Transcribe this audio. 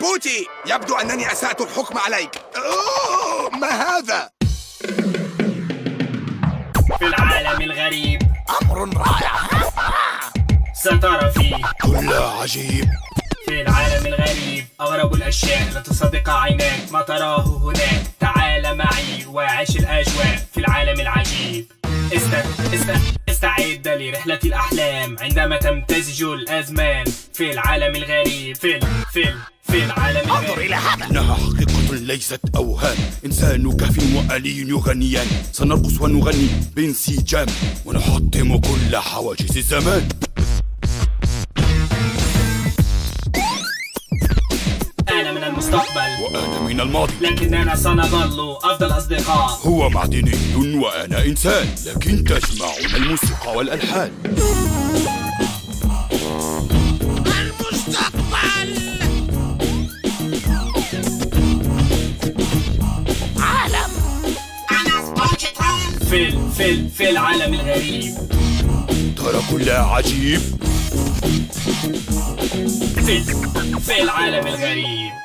بوتي! يبدو أنني أسأت الحكم عليك. أوه ما هذا؟ في العالم الغريب. أمر رائع. سترى فيه. كل عجيب. في العالم الغريب. أغرب الأشياء لا تصدق عيناك. ما تراه هناك تعال معي وعيش الأجواء في العالم العجيب. است است استعد لرحلة الأحلام. عندما تمتزج الأزمان في العالم الغريب. في ال في ال. في العالم. انظر إلى هذا. إنها حقيقة ليست أوهام. إنسان كهف وآلي يغنيان. سنرقص ونغني بانسجام. ونحطم كل حواجز الزمان. أنا من المستقبل. وأنا من الماضي. لكننا سنظل أفضل أصدقاء. هو معدني وأنا إنسان. لكن تجمعنا الموسيقى والألحان. في في في العالم الغريب. ترى كل عجيب. في في العالم الغريب.